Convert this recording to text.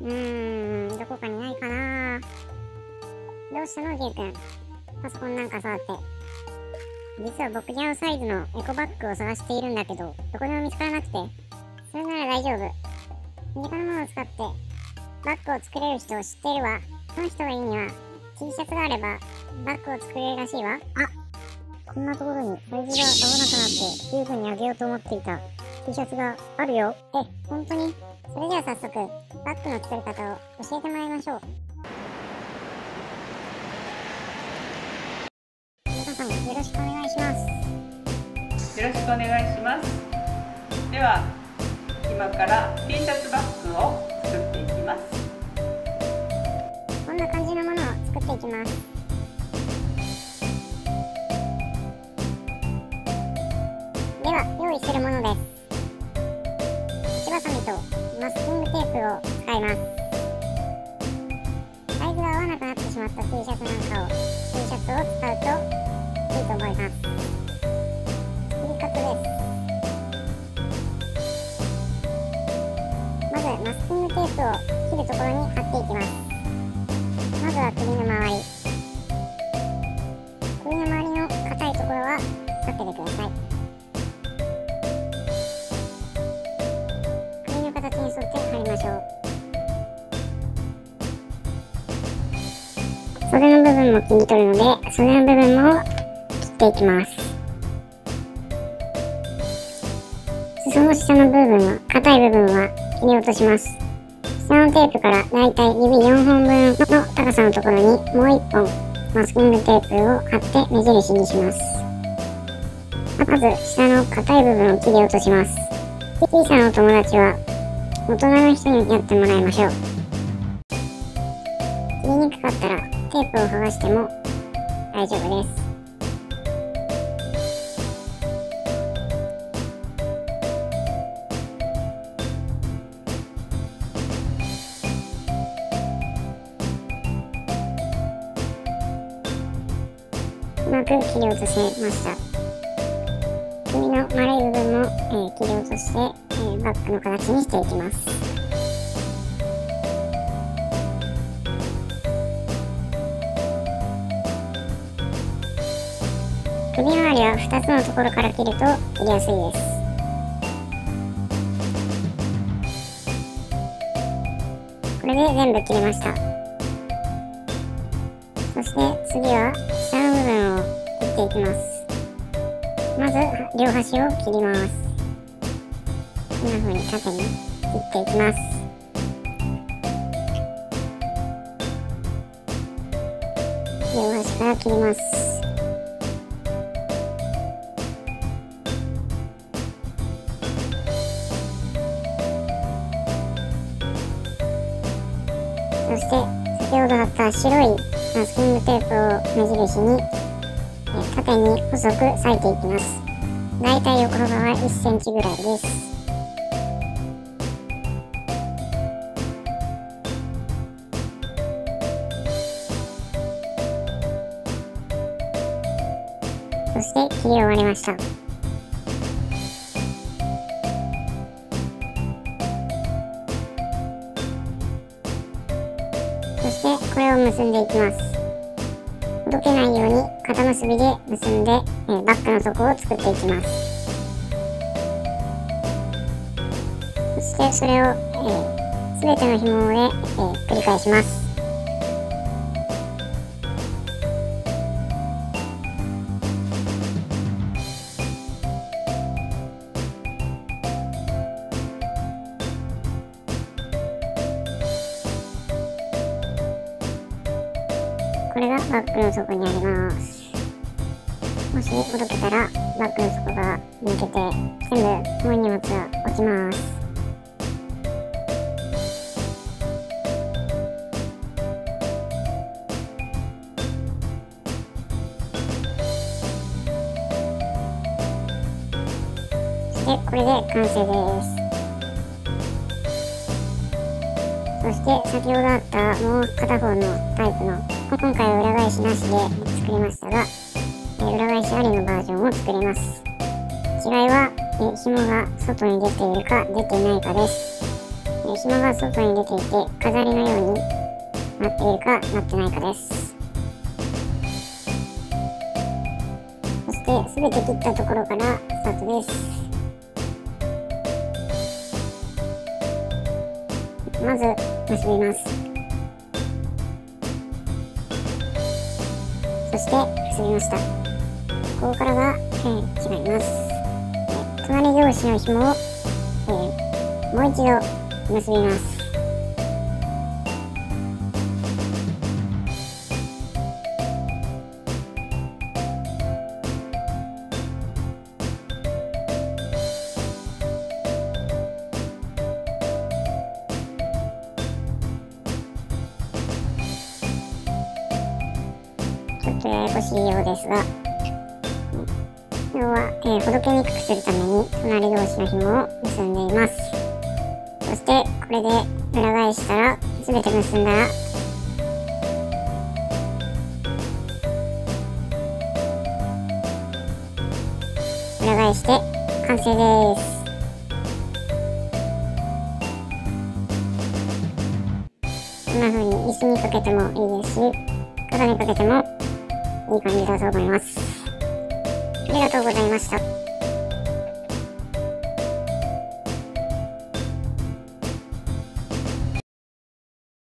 うーん、どこかにないかなどうしたの、ゲイ君？パソコンなんか触って。実は僕に合うサイズのエコバッグを探しているんだけど、どこでも見つからなくて。それなら大丈夫。身近なものを使って、バッグを作れる人を知っているわ。その人がいいには、T シャツがあれば、バッグを作れるらしいわ。あこんなところにサイズが合わなくなって、十分にあげようと思っていた T シャツがあるよ。え、本当に？それでは早速、バッグの作り方を教えてもらいましょう。皆さん、よろしくお願いします。よろしくお願いします。では、今から T シャツバッグをいますサイズが合わなくなってしまった T シャツなんかを T シャツを使うといいと思います。切り方ですまずマスキングテープを切るところに貼っていきます。まずは首の周り。首の周りの硬いところは避けてください。袖の部分も切り取るので袖の部分も切っていきます裾の下の部分は硬い部分は切り落とします下のテープからだいたい指4本分の高さのところにもう1本マスキングテープを貼って目印にします。まず下の硬い部分を切り落とします。小さなお友達は大人の人にやってもらいましょう。切りにくかったらテープを剥がしても大丈夫です。うまく切り落とせました首の丸い部分も、えー、切り落として、えー、バッグの形にしていきます首周りは2つのところから切ると切りやすいです。これで全部切れました。そして次は下の部分を切っていきます。まず両端を切ります。こんな風に縦に切っていきます。両端から切ります。そして先ほど貼った白いマスキングテープを目印に縦に細く裂いていきます。だいたい横幅は1センチぐらいです。そして切り終わりました。結んでいきます。ほどけないように肩結びで結んで、えー、バッグの底を作っていきます。そしてそれを、えー、全ての紐で、えー、繰り返します。これがバッグの底にあります。もしほどけたらバッグの底が抜けて全部重い荷物が落ちます。でこれで完成です。そして先ほどあったもう片方のタイプの今回は裏返しなしで作りましたが、え裏返しありのバージョンを作ります。違いは、え紐が外に出ているか出ていないかです。ええ紐が外に出ていて飾りのようになっているかなってないかですそして全て切ったところからスタートですまず結びますそして結びました。ここからが、えー、違います、えー、隣同士の紐を、えー、もう一度結びます。ちょっとややこしいようですが、要は、えー、ほどけにくくするために隣同士の紐を結んでいます。そして、これで裏返したら、すべて結んだら、裏返して完成です。こんな風に椅子にかけてもいいですし、肩にかけてもいい感じだと思います。ありがとうございました。